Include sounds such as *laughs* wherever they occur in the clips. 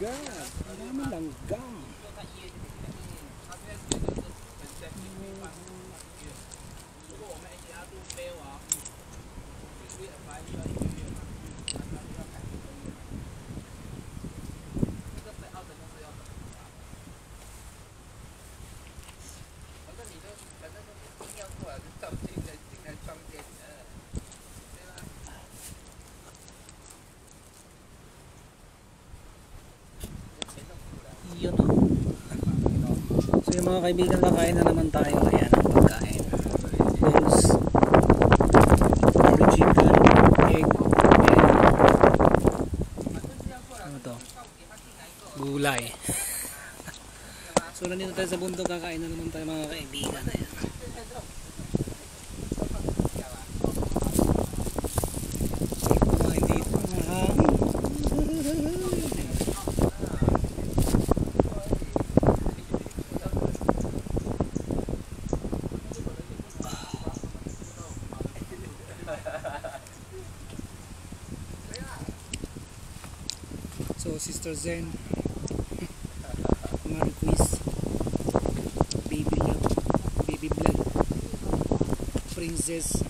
God! Marami langgam. So yung mga kaibigan, kakain na naman tayo. Ayan pagkain. Curry chicken. Egg. And ano to? Gulay. *laughs* so nandito tayo sa bundok. Kakain na naman tayo mga kaibigan. Ayan. So, Sister Zen, Marquis, Baby Love, Baby Blood, Princess,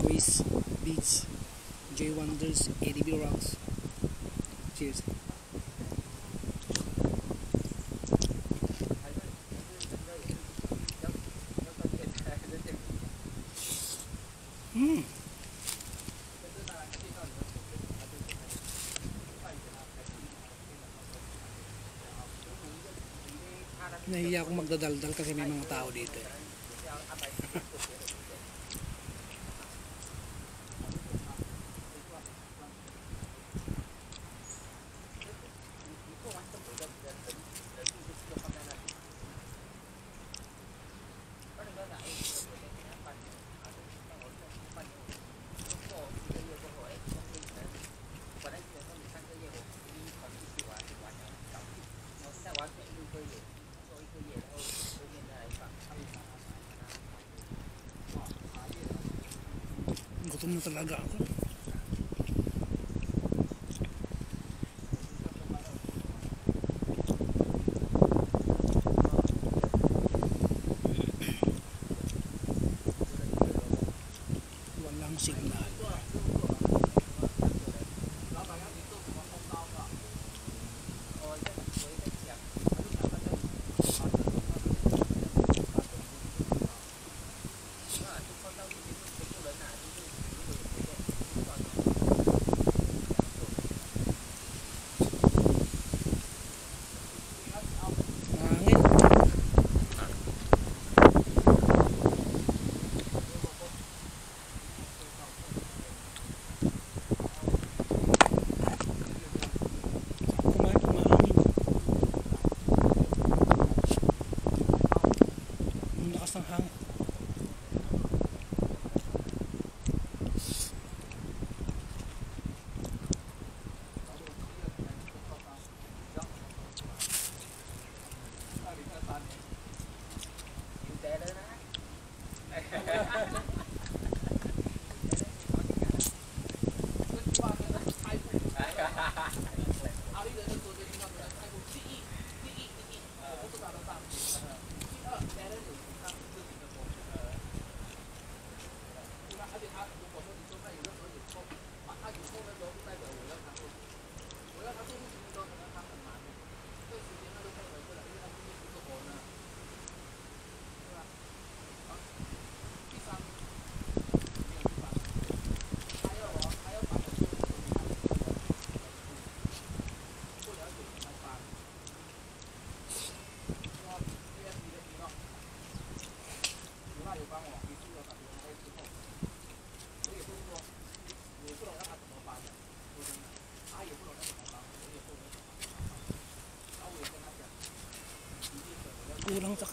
Quiz, Beats, J Wonders, Eddie B Rocks. Cheers. Nahiya akong magdadaldal kasi may mga tao dito. *laughs* это не предлагал.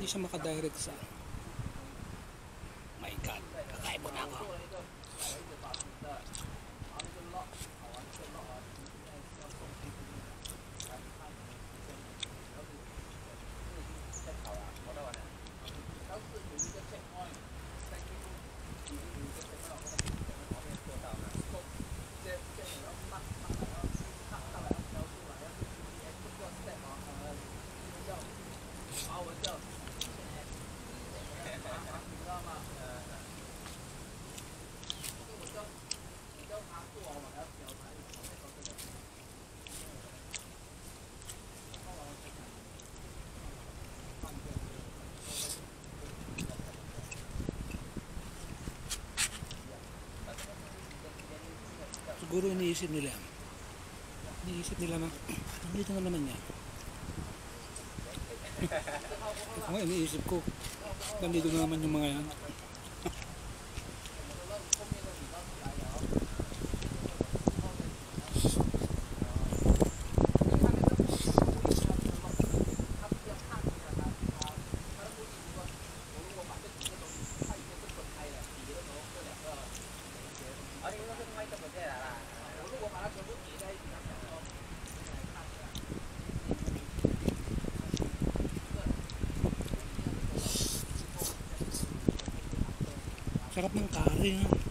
Hindi siya makadirect sa... My God, kakain mo na ako. Siguro iniisip nila. Iniisip nila na, *clears throat* nandito na naman yan. *laughs* Ako nga, iniisip ko, nandito na naman yung mga yan. *laughs* 拍这么些来了，如果把 menggali.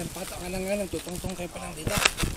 Lang nga lang, tutong-tong kayo pa lang dito.